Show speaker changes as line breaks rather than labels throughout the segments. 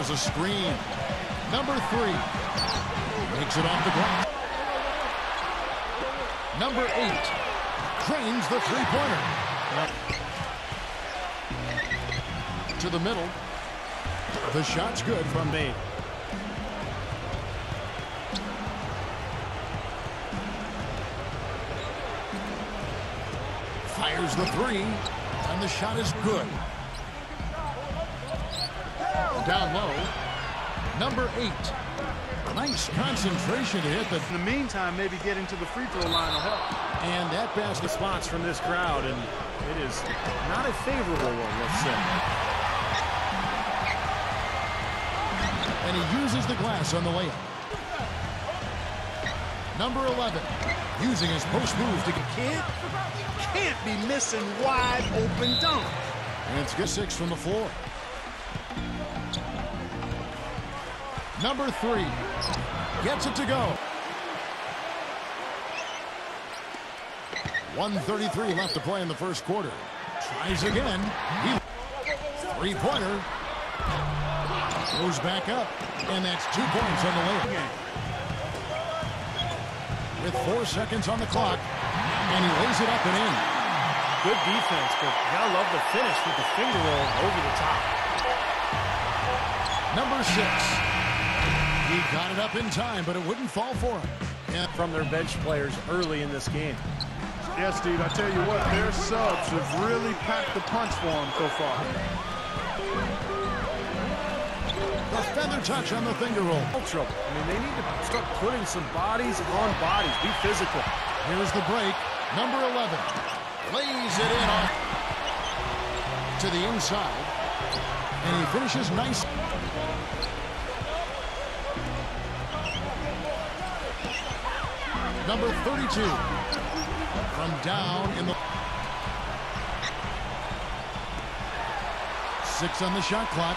there's a screen. Number three. Makes it off the ground. Number eight. Drains the three-pointer. To the middle. The shot's good from me. Fires the three, and the shot is good. Down low, number eight. Nice concentration to hit the...
In the meantime, maybe getting to the free throw line will help.
And that basket...
Response from this crowd, and it is not a favorable one, let's say.
And he uses the glass on the layup. Number 11, using his post move to...
Can't, can't be missing wide open dunk.
And it's good six from the floor. Number three gets it to go. 133 left to play in the first quarter. Tries again. Three-pointer. Goes back up. And that's two points on the layup. With four seconds on the clock. And he lays it up and in.
Good defense, but gotta love the finish with the finger roll over the top.
Number six. He got it up in time, but it wouldn't fall for him.
And from their bench players early in this game.
Yes, Steve, I tell you what, their subs have really packed the punch for them so far.
The feather touch on the finger roll.
Trouble. I mean, they need to start putting some bodies on bodies. Be physical.
Here's the break. Number 11 lays it in off to the inside. And he finishes nice. Number 32 from down in the six on the shot clock.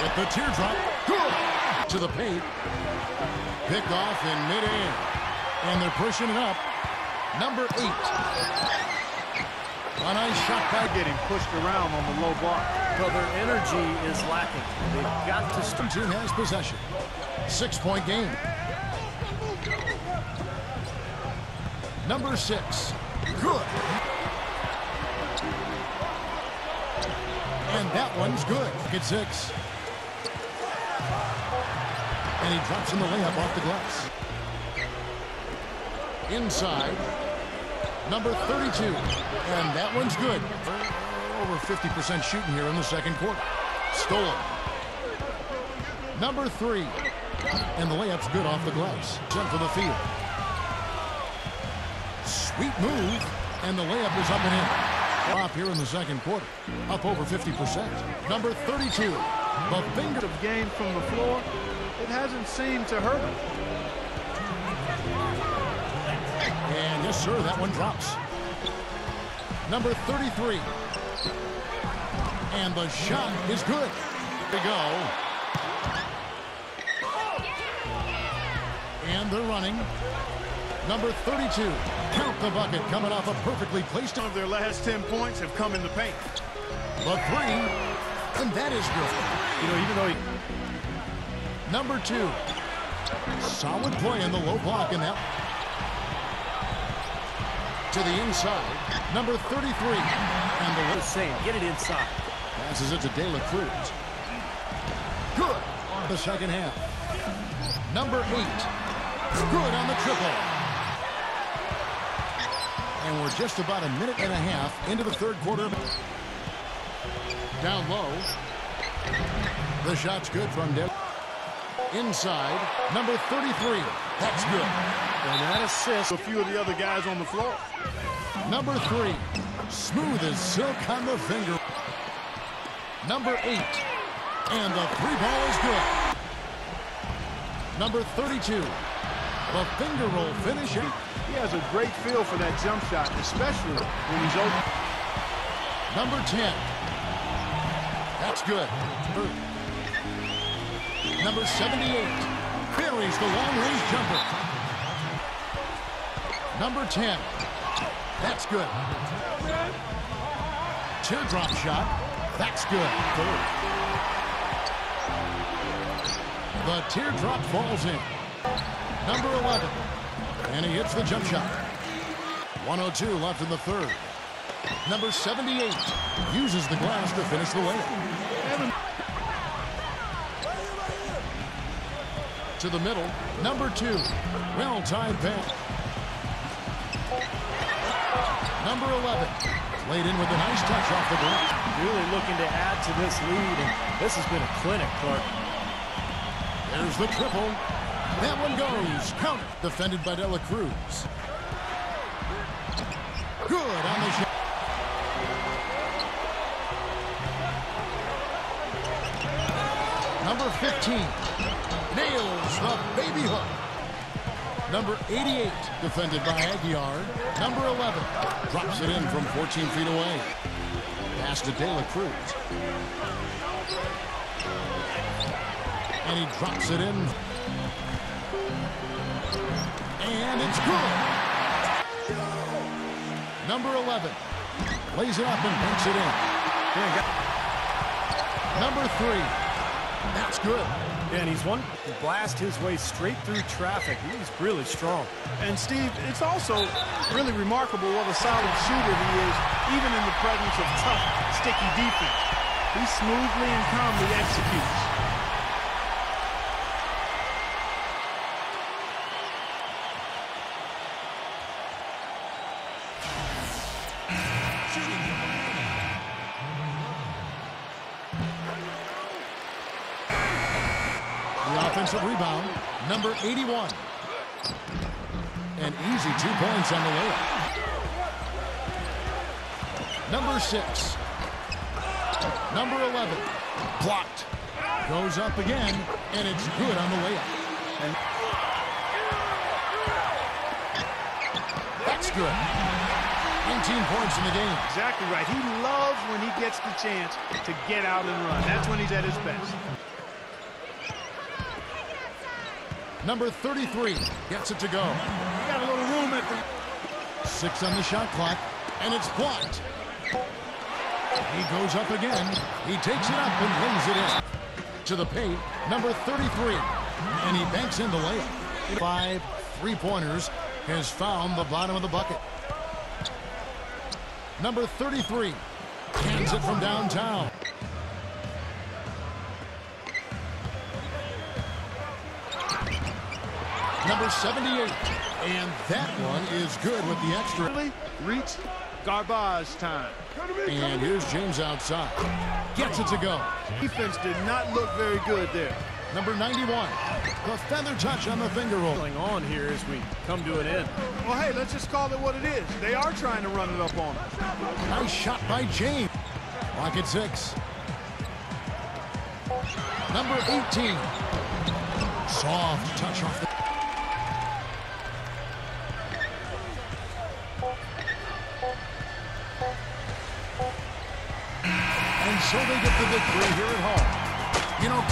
With the teardrop. Good. To the paint. Pick off in midair. And they're pushing it up. Number eight. A nice shot by
getting pushed around on the low block.
Well, their energy is lacking. They've got to start.
Team has possession. Six-point game. Number six. Good. And that one's good. Get six. And he drops in the layup off the glass. Inside. Number 32. And that one's good. Over 50% shooting here in the second quarter. Stolen. Number three. And the layup's good off the glass. Sent for the field. Sweet move. And the layup is up and in. Off here in the second quarter. Up over 50%. Number 32. The finger
of game from the floor. It hasn't seemed to hurt him.
And yes, sir, that one drops. Number 33. And the shot is good. There we go. And they're running. Number 32. Count the bucket coming off a perfectly placed.
Some of their last 10 points have come in the paint.
The three. And that is good.
You know, even though he...
Number two. Solid play in the low block in that. To the inside. Number 33. And the
Just saying, get it inside.
Passes it to De La Cruz. Good. The second half. Number eight. Good on the triple. And we're just about a minute and a half into the third quarter. Down low. The shot's good from De. Inside. Number 33. That's good.
And that assists
A few of the other guys on the floor.
Number three. Smooth as silk on the finger. Number eight. And the three ball is good. Number 32. The finger roll finish.
He has a great feel for that jump shot, especially when he's open.
Number 10. That's good. Number 78. Buries the long-range jumper. Number 10. That's good. Teardrop shot. That's good. The teardrop falls in. Number 11. And he hits the jump shot. 102 left in the third. Number 78 uses the glass to finish the layup. To the middle. Number two. Well tied pass. Number 11. Played in with a nice touch off the glass.
Really looking to add to this lead, and this has been a clinic, Clark.
There's the triple. That one goes. Count. Defended by Dela Cruz. Good on the shot. Number 15 nails the baby hook. Number 88 defended by Aguiar. Number 11 drops it in from 14 feet away. Pass to De La Cruz. And he drops it in. It's good. Number 11 lays it up and banks it in. Number three. That's good.
Yeah, and he's one to blast his way straight through traffic. He's really strong.
And Steve, it's also really remarkable what a solid shooter he is, even in the presence of tough, sticky defense. He smoothly and calmly executes.
The offensive rebound, number 81. An easy two points on the layup. Number six. Number 11. Blocked. Goes up again, and it's good on the layup. That's good. 19 points in the game.
Exactly right. He loves when he gets the chance to get out and run. That's when he's at his best.
Number 33 gets it to go.
He got a little room at the...
Six on the shot clock, and it's blocked. He goes up again. He takes it up and lays it in. To the paint, number 33. And he banks in the layup. Five three-pointers has found the bottom of the bucket. Number 33 hands it from downtown. Number 78. And that one is good with the extra.
Reach garbage time.
And here's James outside. Gets it to go.
Defense did not look very good there.
Number 91. The feather touch on the finger roll.
Going on here as we come to an end.
Well, hey, let's just call it what it is. They are trying to run it up on him.
Nice shot by James. Rocket six. Number 18. Soft touch off the... And so they get the victory here at home. You know...